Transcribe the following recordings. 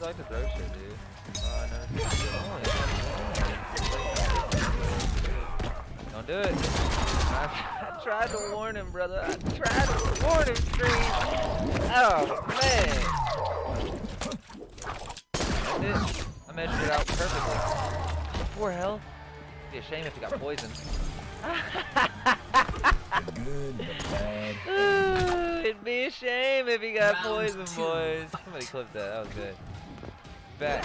Like to throw shit, dude. Oh, no. Don't do it. I, I tried to warn him, brother. I tried to warn him, Street. Oh, man. It. I measured it out perfectly. Poor health. It'd be a shame if he got poisoned. The good, bad. Ooh, It'd be a shame if he got Round poisoned, two, boys. Somebody clipped that. That was good. Back.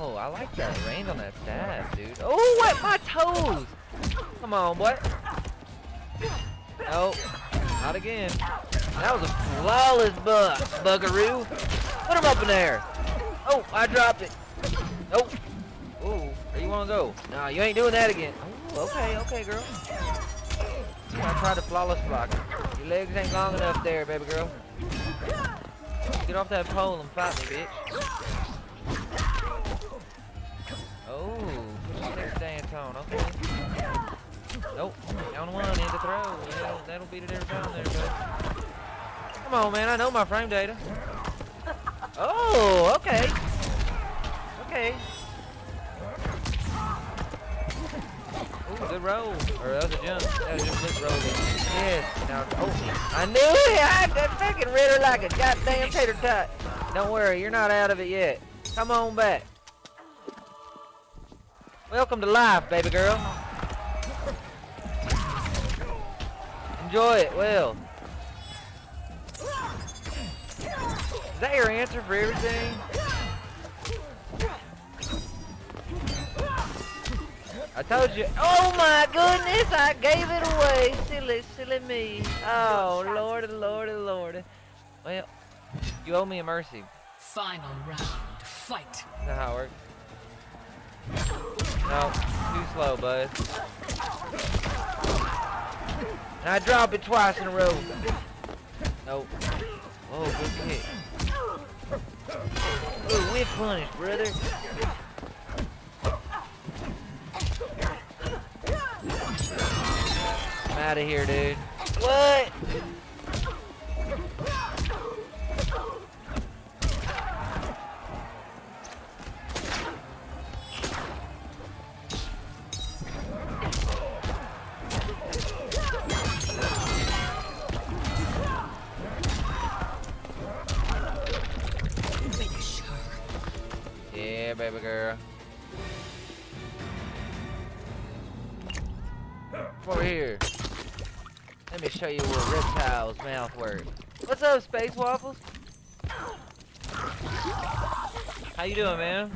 Oh, I like that range on that stab, dude. Oh, what? My toes! Come on, boy. Nope. Not again. That was a flawless buck, buckaroo. Put him up in there. Oh, I dropped it. Nope. Ooh, where you wanna go? No, you ain't doing that again. Ooh, okay, okay, girl. I tried to flawless block. Your legs ain't long enough there, baby girl. Get off that pole and fight me, bitch. Oh, your next okay. Nope, down one, in to throw. That'll, that'll beat it every time there, bud. Come on, man, I know my frame data. Oh, okay. Okay. Ooh, good roll. Or that was a jump. That was just good rolling. Yes. Now, oh, I knew it. I that fucking read her like a goddamn tater tot. Don't worry, you're not out of it yet. Come on back. Welcome to life, baby girl. Enjoy it, well. Is that your answer for everything? I told you. Oh my goodness, I gave it away. Silly, silly me. Oh, lordy, lordy, lordy. Well, you owe me a mercy. Final round, fight. Is that how it works? No, too slow, bud. And I drop it twice in a row. Nope. Oh, good kick. Ooh, whip punish, brother. I'm out of here, dude. What? Yeah, baby. Come over here. Let me show you what reptile's mouth works. What's up, Space Waffles? How you doing, man?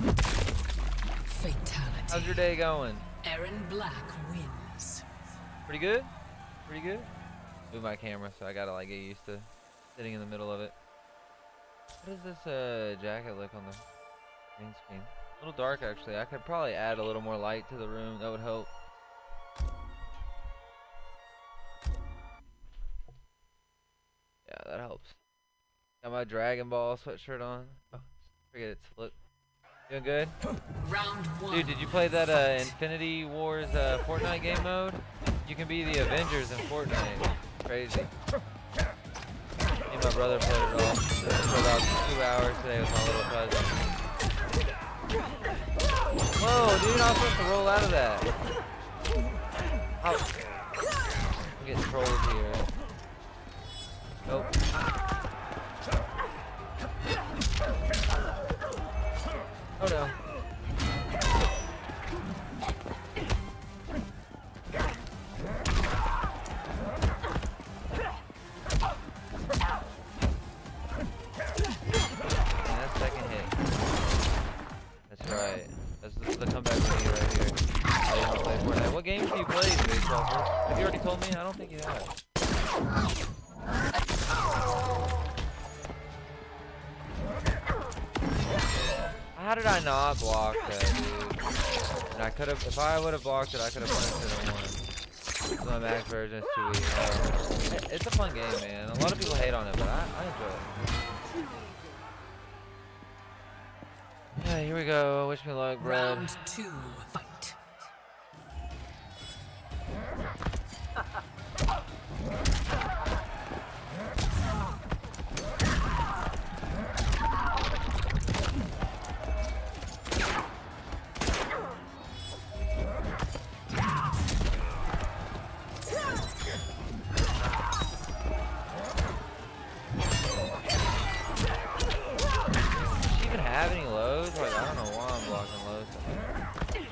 Fatality. How's your day going? Erron Black wins. Pretty good? Pretty good? Move my camera, so I gotta like get used to sitting in the middle of it. How does this uh, jacket look on the green screen? A little dark, actually. I could probably add a little more light to the room. That would help. Yeah, that helps. Got my Dragon Ball sweatshirt on. Oh, forget it's flip. Doing good? Round one. Dude, did you play that uh, Infinity Wars uh, Fortnite game mode? You can be the Avengers in Fortnite. Crazy. Me and my brother played it all for about two hours today with my little cousin. Whoa, dude, was supposed to roll out of that. Oh. I'm getting trolled here. Nope. Oh no. Have you already told me? I don't think you have. How did I not block that, dude? And I could have, if I would have blocked it, I could have punished it on one. So my max version is too weak. Uh, it's a fun game, man. A lot of people hate on it, but I, I enjoy it. Yeah, here we go. Wish me luck, bro. Round two, fight.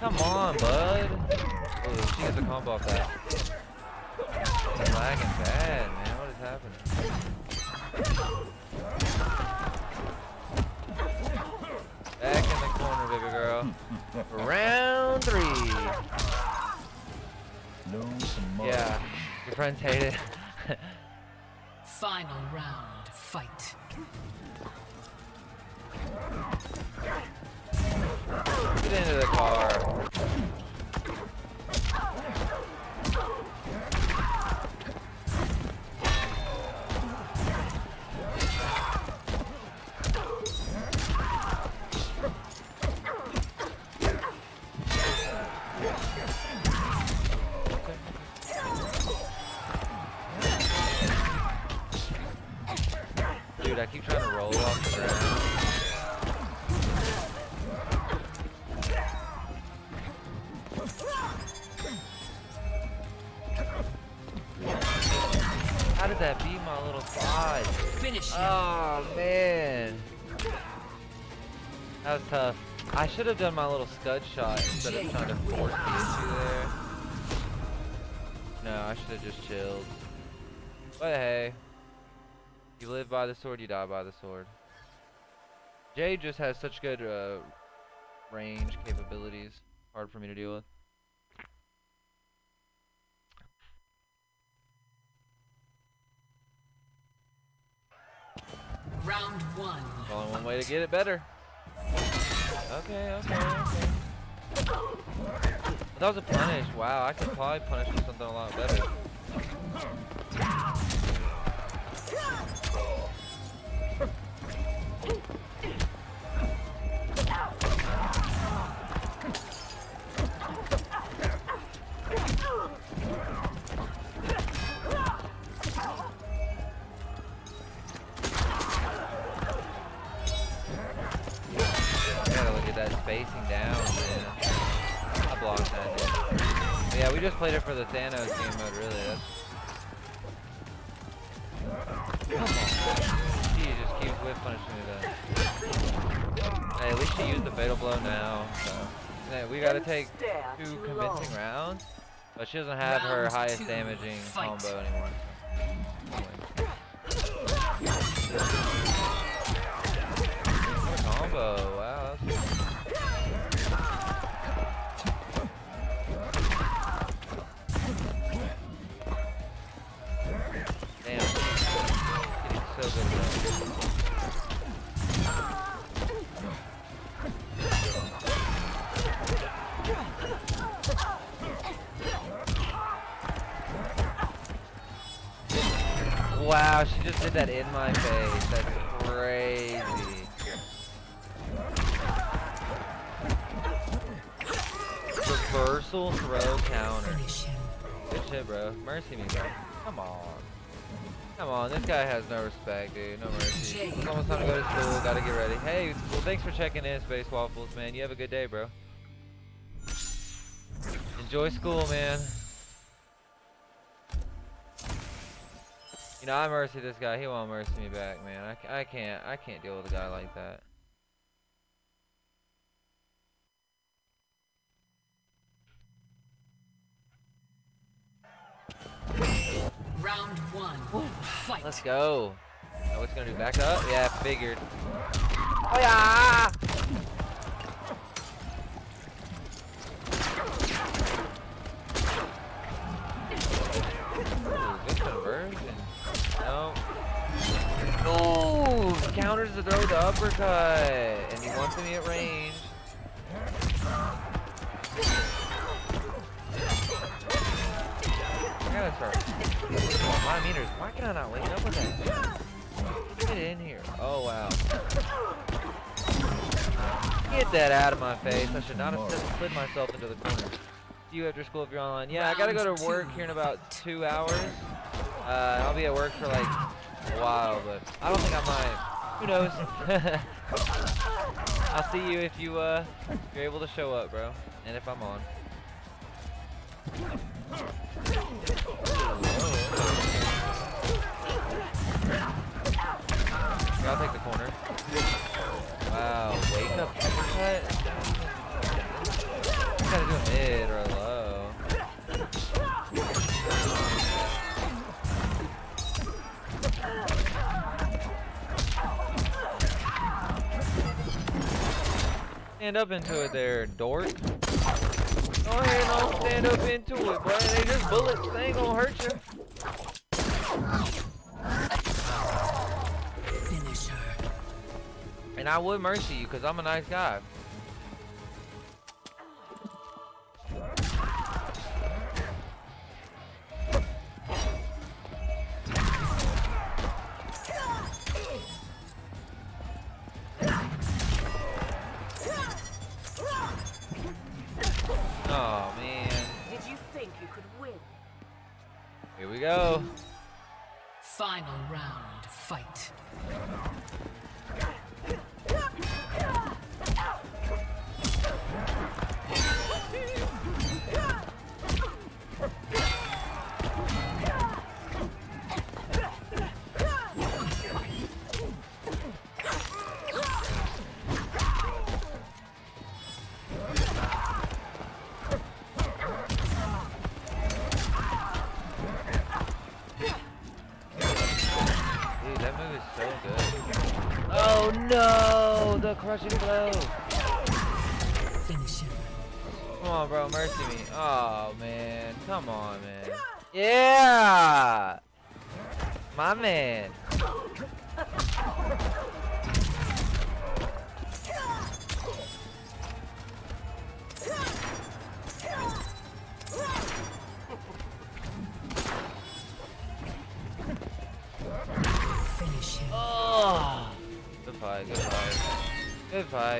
Come on, bud. Ooh, she gets a combo off that. She's lagging bad, man. What is happening? Back in the corner, baby girl. Round three. Lose some more. Yeah, your friends hate it. Final round, fight. Get into the car. Dude, I keep trying to roll off the ground. How did that beat my little slide? Finish. Oh man. That was tough. I should have done my little scud shot instead of trying to force the issue there. No, I should have just chilled. But hey. You live by the sword, you die by the sword. Jade just has such good uh, range capabilities. Hard for me to deal with. Round one. Only one way to get it better. Okay, okay, okay. That was a punish. Wow, I could probably punish with something a lot better. Just played it for the Thanos game mode, really. That's... Come on. She just keeps whip punishing me though. Hey, at least she used the fatal blow now, so. Hey, we gotta take two convincing rounds. But she doesn't have her highest damaging combo anymore. What Wow, she just did that in my face. That's crazy. Reversal throw counter. Good shit, bro. Mercy me, bro. Come on. Come on, this guy has no respect, dude. No mercy. It's almost time to go to school. Gotta get ready. Hey, well, thanks for checking in, Space Waffles, man. You have a good day, bro. Enjoy school, man. You know, I mercy this guy. He won't mercy me back, man. I, I can't. I can't deal with a guy like that. Round one, fight. Let's go. Oh, what's gonna do? Back up? Yeah, figured. Oh yeah! Counters to throw the uppercut, and he wants me at range. I gotta start. Oh, my meters. Why can I not wake up with that? Get in here. Oh wow. Get that out of my face. I should not have slid myself into the corner. See you after school if you're online. Yeah, I gotta go to work here in about two hours. Uh, I'll be at work for like a while, but I don't think I might. Who knows? I'll see you if you uh if you're able to show up, bro, and if I'm on. Yeah, I'll take the corner. Wow, wake up uppercut? Gotta do a mid or a low. Stand up into it there, dork. Go ahead and don't stand up into it, boy. They just bullets. They ain't gonna hurt you. Finish her. And I would mercy you, because I'm a nice guy. Crushing blow. Finish him. Come on, bro. Mercy me. Oh, man. Come on, man. Yeah! My man.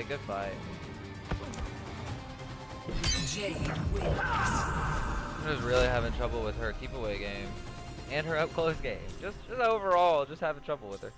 Good fight, good fight. Jade wins. I'm just really having trouble with her keep away game. And her up close game. Just, just overall, just having trouble with her.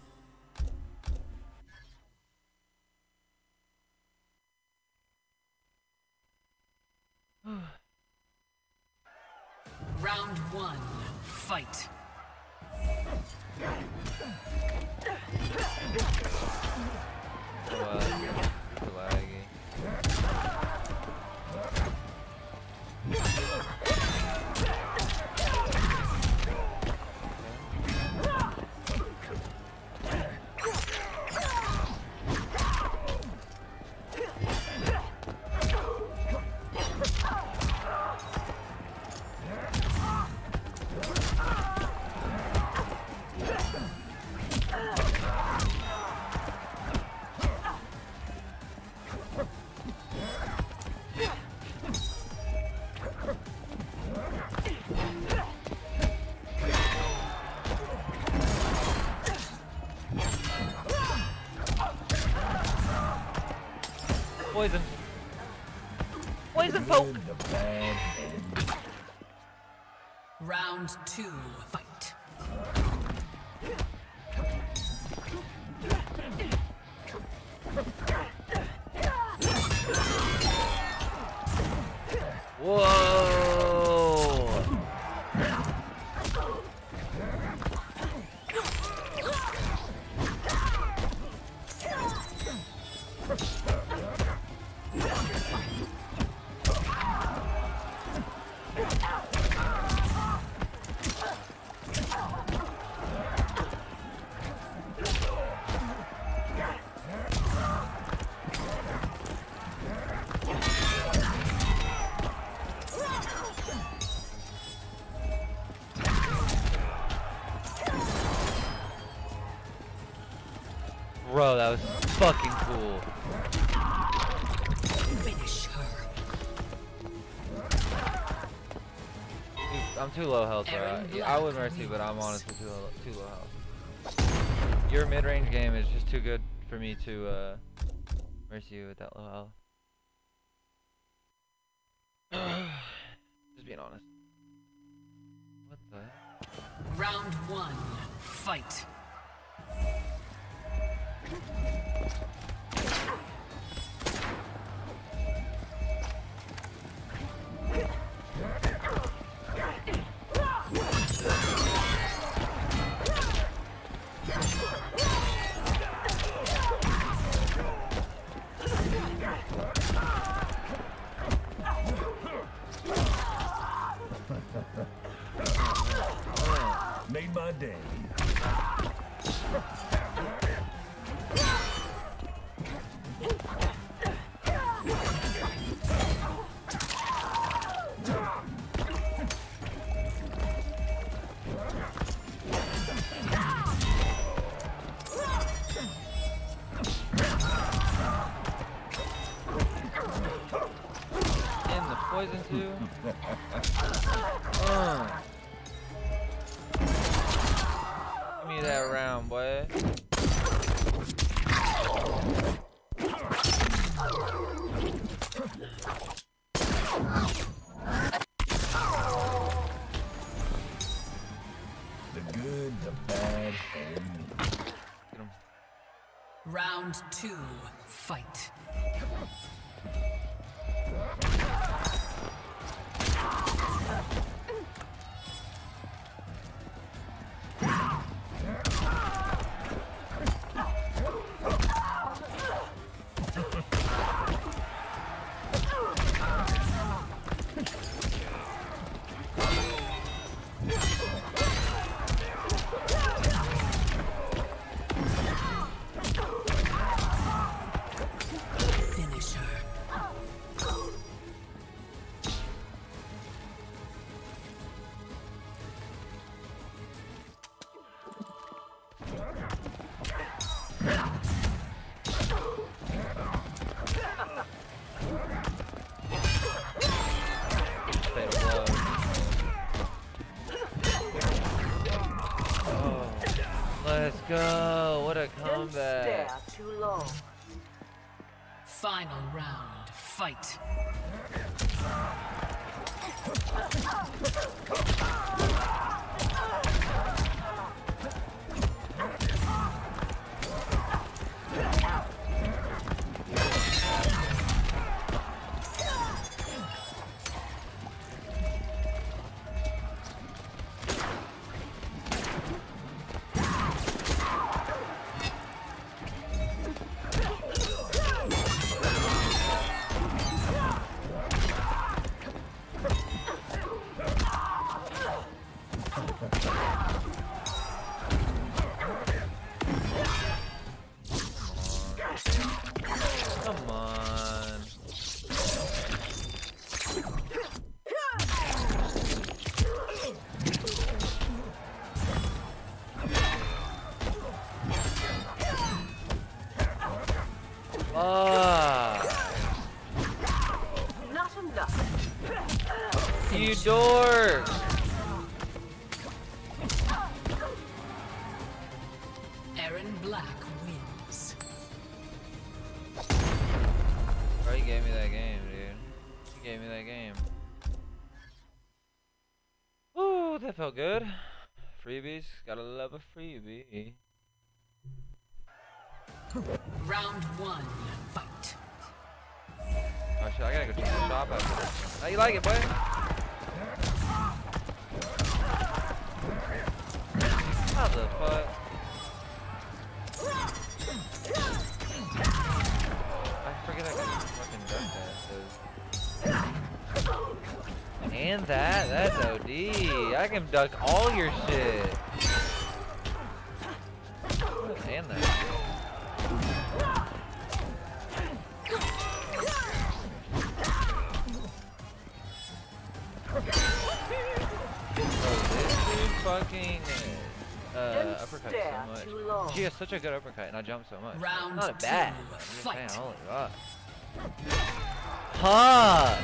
Round two. Too low health, bro. Yeah, I would mercy, but I'm honestly too low, too low health. Your mid-range game is just too good for me to uh, mercy you with that low health. just being honest. What the? Round one. Fight. Poison too. uh. Give me that round, boy. Black wins. Bro, you gave me that game, dude. You gave me that game. Ooh, that felt good. Freebies, gotta love a freebie. Round one. Fight. Oh shit, I gotta go check the shop after this. How you like it, boy? How the fuck? I fucking duck. And that, that's OD. I can duck all your shit. And that. Uppercut so much. She has such a good uppercut, and I jump so much. Round Not two, bad. Fight. saying, holy fuck. Huh.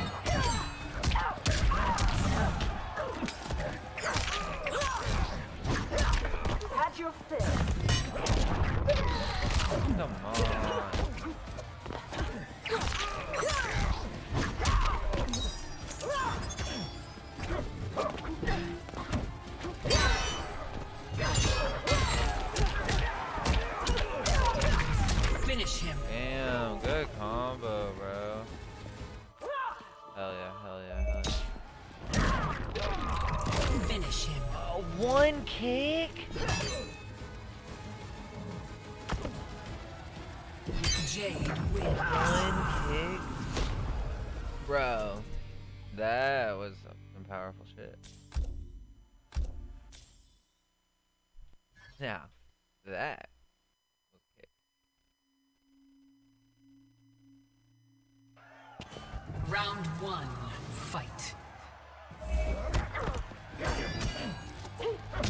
Kick? Jade wins. One kick? Bro, that was some powerful shit. Now, that was. Round one, fight.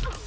Yeah.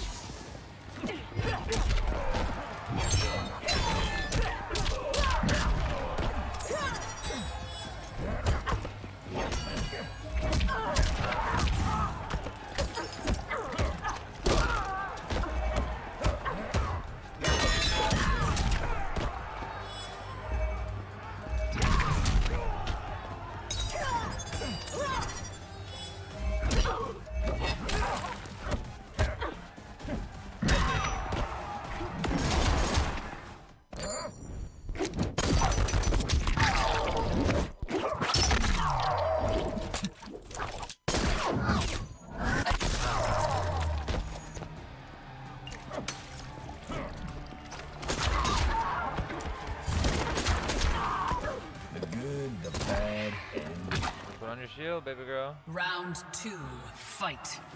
Fight.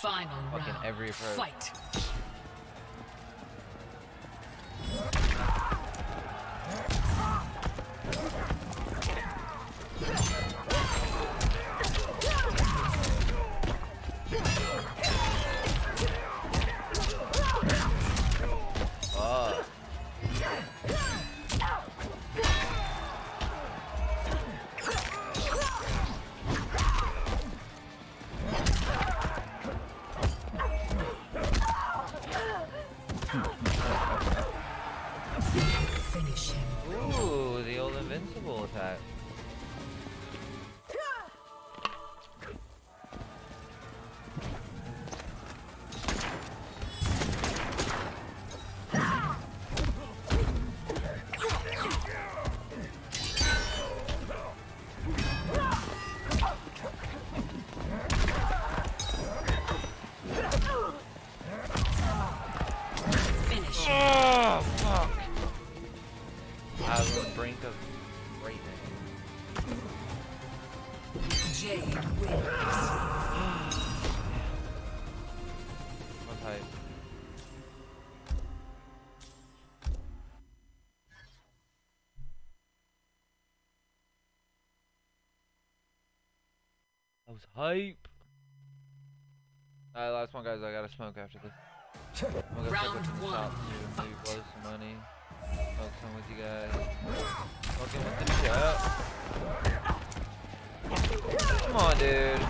Final fucking round, every approach. fight. I was on the brink of greatness. Jade wins. One type. I was hype. Alright, last one, guys. I gotta smoke after this. I'm gonna go Round pick up some one, shots too, maybe fight. money. Fucking with you guys. Fucking with the shot. Come on, dude.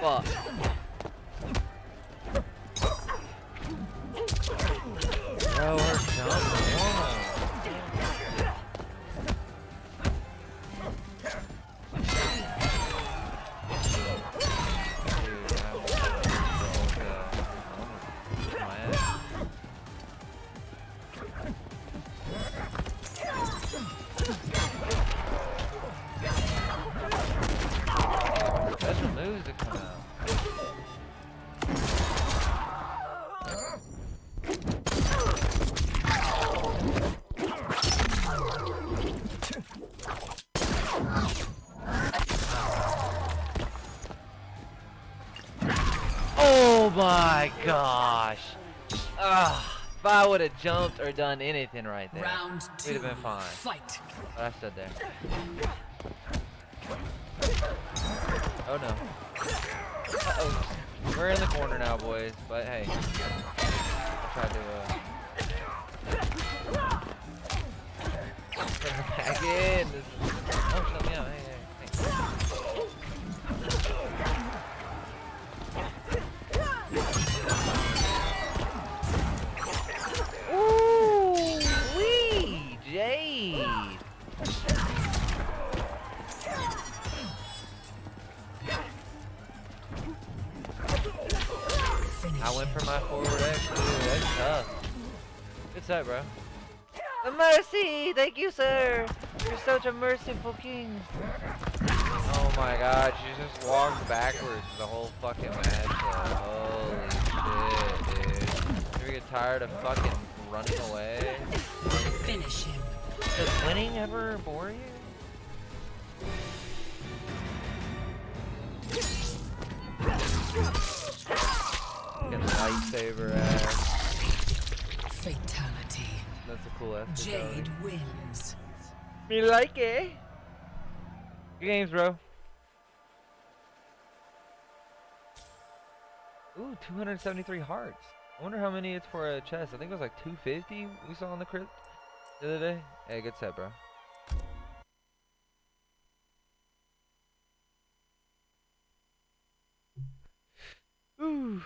Fuck. Would have jumped or done anything right there, Round two. we'd have been fine. Fight. But I stood there. Oh no. Uh oh. We're in the corner now, boys. But hey, I tried to. Uh, Put back in. This Oh, shut me out. Hey, hey. Good set, bro. A mercy! Thank you, sir! You're such a merciful king. Oh my god, she just walked backwards the whole fucking match. though. Holy shit, dude. You ever get tired of fucking running away? Finish him. Does winning ever bore you? Get lightsaber ass. Fatality. That's a cool ass. Jade wins. Me like it. Good games, bro. Ooh, 273 hearts. I wonder how many it's for a chest. I think it was like 250 we saw on the crypt the other day. Hey, good set, bro. Ooh.